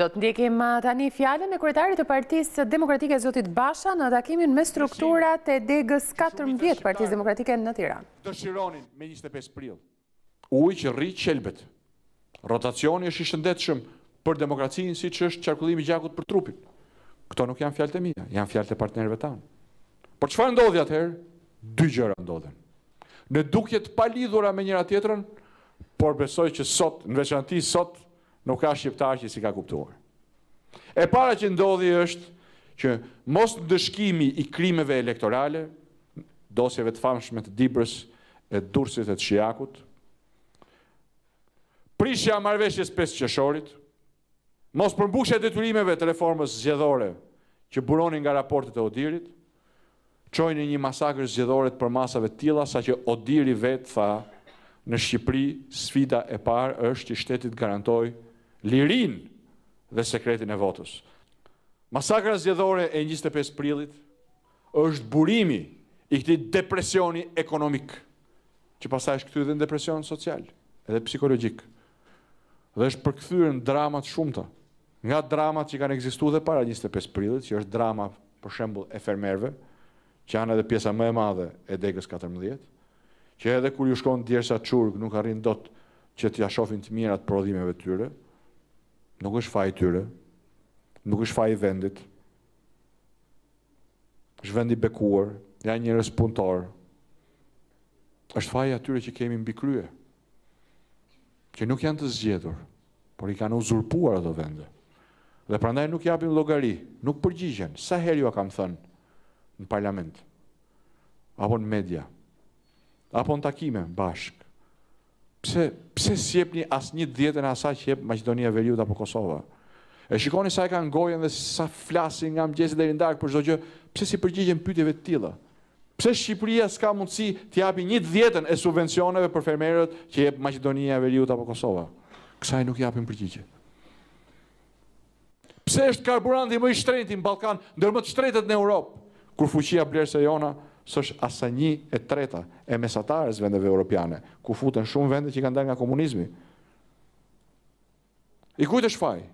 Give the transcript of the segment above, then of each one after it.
Do të ndjekim uh, tani fjalën e kryetarit të Partisë Demokratike Zotit Basha në takimin me strukturat e degës 14 Partisë Demokratike në Tiranë. Dëshironin me 25 prill. Ujë që rri qelbet. Rotacioni është i shëndetshëm për demokracinë siç është qarkullimi i gjakut për trupin. Këto nuk janë fjalë të mia, janë fjalë të partnerëve tanë. Por çfarë ndodhi atëherë? Dy gjëra ndodhën. në dukje të palidhura me njëra-tjetrën, por besoj që sot, në veçanti sot, nuk ka shqiptar që s'i ka kuptuar. E para që ndodhi është që mosndëshkimi i krimeve elektorale, dosjeve të famshme të Dibrës e Durrësit e të Shijakut, prishja e marrëveshjes 5 qershorit, Mospërmbushja e detyrimeve të reformës zgjedhore që buronin nga raportet e ODIHR-it, çoi në një masakër zgjedhore të përmasave të tilla saqë ODIHR-i vetë tha në Shqipëri sfida e parë është që shteti të garantojë lirinë dhe sekretin e votës. Masakra zgjedhore e njëzet e pesë prillit është burimi i këtij depresioni ekonomik që pastaj është kthy dhe në depresion social dhe psikologjik Dhe është përkthyer në drama të shumta. Nga dramat që kanë ekzistuar dhe para njëzet e pesë prillit, që është drama, për shembull, e fermerëve, që janë edhe pjesa më e madhe e degës katërmbëdhjetë, që edhe kur ju shkon djersa çurg nuk arrin dot që t'ia shofin të mirat prodhimeve të tyre, nuk është faji i tyre, nuk është faji i vendit, është vend i bekuar, janë njerëz punëtorë, është faji i atyre që kemi mbi krye. që nuk janë të zgjedhur, por i kanë uzurpuar ato vende. Dhe prandaj nuk japin llogari, nuk përgjigjen. Sa herë jua kam thënë në parlament? Apo në media? Apo në takime bashkë? Pse pse s'jepni as një të dhjetën e asaj që jep Maqedonia e Veriut apo Kosova? E shikoni sa e kanë gojën dhe sa flasin nga mëngjesi deri në darkë për çdo gjë, pse s'i përgjigjen pyetjeve të tilla? Pse Shqipëria s'ka mundësi të japi një të dhjetën e subvencioneve për fermerët që jep Maqedonia e Veriut apo Kosova? Kësaj nuk i japin përgjigje. Pse është karburanti më i shtrenjti në Ballkan ndër më të shtrenjtët në Europë, kur fuqia blerëse jona s'është as sa një e treta e mesatares së vendeve europiane, ku futen shumë vende që kanë dalë nga komunizmi? I kujt është faji?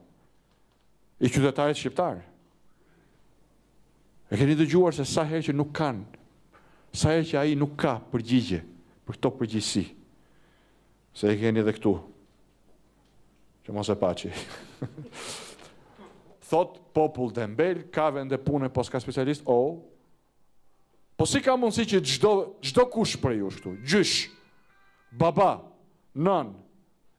I qytetarit shqiptar. E keni dëgjuar se sa herë që nuk kanë, sa herë që ai nuk ka përgjigje për këto përgjegjësi. Se e keni edhe këtu. Që mos e paçi. Thotë popull dembel, ka vende pune, po s'ka specialist, o, oh, Po si ka mundësi që çdokush prej jush këtu, gjysh, baba, nënë,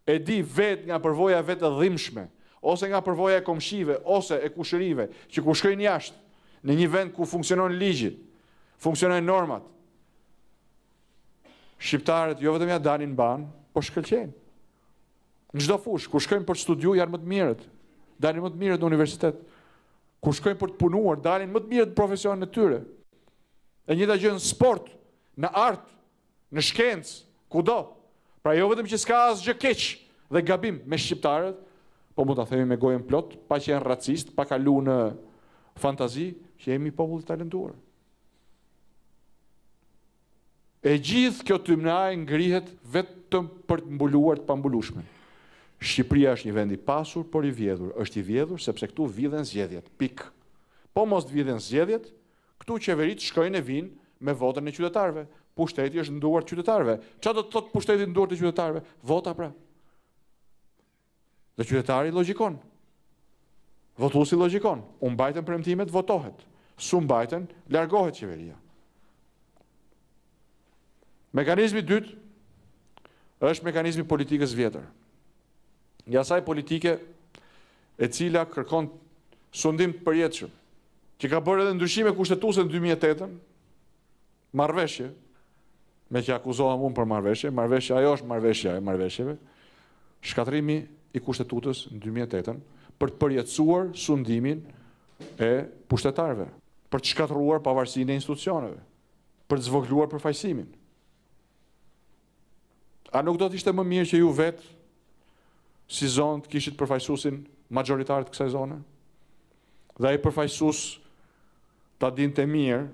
e di vetë nga përvoja e vet e dhimbshme, ose nga përvoja e komshive, ose e kushërinjve, që kur shkojnë jashtë, në një vend ku funksionon ligji, funksionojnë normat, shqiptarët jo vetëm ia dalin mbanë, po shkëlqejnë. Në çdo fushë, kur shkojnë për të studiuar, janë më të mirët. Dalin më të mirët në universitet. Kur shkojnë për të punuar, dalin më të mirët në profesionin e tyre. E njëta gjë në sport, në art, në shkencë, kudo. Pra jo vetëm që s'ka asgjë keq dhe gabim me shqiptarët, po mund ta themi me gojën plot, pa qenë racist, pa kalu në fantazi, që jemi popull i talentuar. E gjithë kjo tymnajë ngrihet vetëm për të mbuluar të pambulueshmen. Shqipëria është një vend i pasur, por i vjedhur. Është i vjedhur sepse këtu vidhen zgjedhjet. Pikë. Po mos të vidhen zgjedhjet, këtu qeveritë shkojnë e vijnë me votën e qytetarëve. Pushteti është në duart e qytetarëve. Ça do të thotë pushteti në duart e qytetarëve? Vota pra. Dhe qytetari logjikon. Votuesi logjikon. U mbajtën premtimet, votohet. S'u mbajtën, largohet qeveria. Mekanizmi i dytë është mekanizmi i politikës së vjetër. I asaj politike e cila kërkon sundim të përjetshëm, që ka bërë edhe ndryshime kushtetuse në 2008-ën, Marrëveshje, meqë akuzohem unë për marrëveshje, marrëveshje, ajo është marrëveshja e marrëveshjeve, shkatërrimi i kushtetutës në 2008-ën, për të përjetësuar sundimin e pushtetarëve, për të shkatërruar pavarësinë e institucioneve, për të zvogëluar përfaqësimin. A nuk do të ishte më mirë që ju vetë si zonë të kishit përfaqësuesin mazhoritar të kësaj zone? Dhe ai përfaqësues ta dinte mirë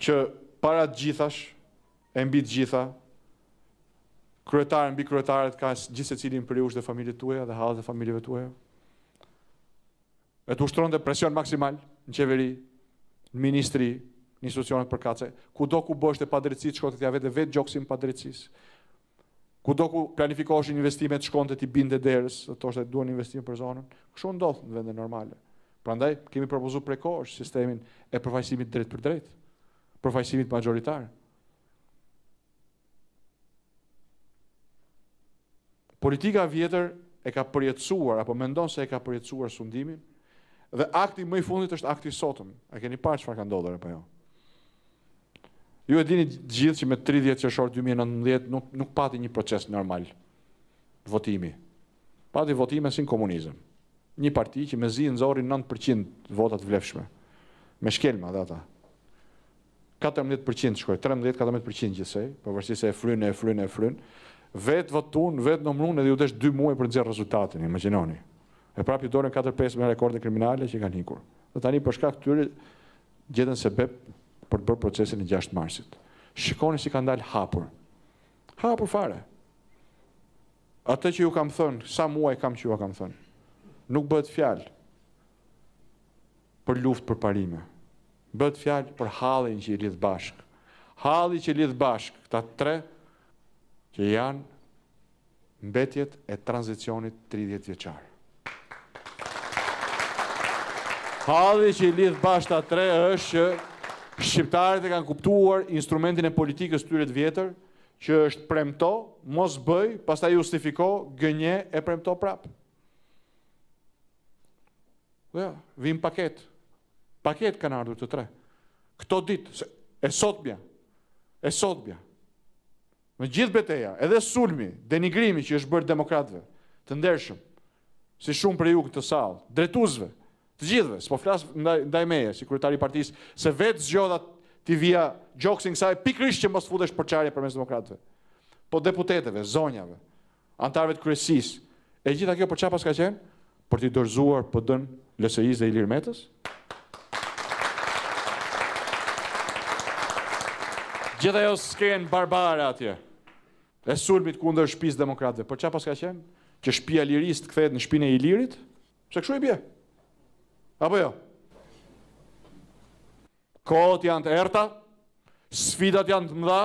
që para të gjithave e mbi të gjitha kryetarin mbi kryetarët ka gjithsecilin prej jush dhe familjet tuaja dhe hallet e familjeve tuaja. E të ushtronte presion maksimal në qeveri, në ministri, në institucionet përkatëse. Kudo ku bëhej padrejtësi, shkonte t'ia vinte vetë gjoksin padrejtësisë. Kudo ku planifikoheshin investime shkonte t'i binte derës, të thoshte dua investim për zonën. Kështu ndodh në vende normale. Prandaj kemi propozuar prej kohësh sistemin e përfaqësimit drejtpërdrejt, përfaqësimit mazhoritar. Politika e vjetër e ka përjetësuar apo mendon se e ka përjetësuar sundimin dhe akti më i fundit është akti i sotëm. A keni parë çfarë ka ndodhur apo jo? Ju e dini të gjithë që me tridhjetë qershor dy mijë e nëntëmbëdhjetë nuk nuk pati një proces normal votimi. Pati votime si në komunizëm. Një parti që mezi nxorri nëntë për qind vota të vlefshme. Me shkelma dhe ata. Katërmbëdhjetë për qind shkoi, trembëdhjetë, katërmbëdhjetë për qind gjithsej, pavarësisht se e frynë e e frynë e e frynë. Vetë votuan, vetë numëruan edhe iu desh dy muaj për të nxjerrë rezultatin, imagjinoni. E prapë iu dolën katër pesë me rekorde kriminale që kanë ikur. Dhe tani për shkak të këtyre gjetën sebep për të bërë procesin e gjashtë marsit. Shikoni si kanë dalë hapur. Hapur fare. Atë që ju kam thënë, sa muaj kam që ju kam thënë. Nuk bëhet fjalë për luftë për parime. Bëhet fjalë për hallin që i lidh bashk. Halli që i lidh bashk këta tre që janë Mbetjet e tranzicionit tridhjetë vjeçar. Halli që i lidh bashkë këta tre është që shqiptarët e kanë kuptuar instrumentin e politikës tyre të vjetër, që është premto, mos bëj, pastaj justifiko, gënje e premto prapë. Dhe vijnë paketë. Paketë kanë ardhur të tre. Këto ditë, e sotmja, e sotmja, E gjithë beteja, edhe sulmi, denigrimi që i është bërë demokratëve, të ndershëm, si shumë prej ju në këtë sallë, drejtuesve, të gjithëve, s'po flas ndaj ndaj meje si kryetar i partisë, se vetë zgjodha t'i vija gjoksin kësaj pikërisht që mos futesh përçarje përmes demokratëve, po deputeteve, zonjave, Anëtarëve të kryesisë. E gjitha kjo për çfarë paska qenë? Për t'i dorëzuar PD-në LSI-së dhe Ilir Metës? Gjithë ajo skenë barbare atje, e sulmit kundër shpisë demokratëve, për ça paska qenë? Që shpia e lirisë të kthehet në shpinë e Ilirit? Se kështu i bje? Apo jo? Kohët janë të errëta, sfidat janë të mëdha,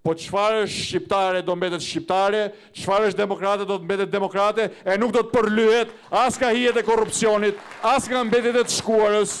po çfarë është shqiptare do mbetet shqiptare, çfarë është demokrate do të mbetet demokrate e nuk do të përlyhet as nga hijet e korrupsionit, as nga mbetjet e të shkuarës.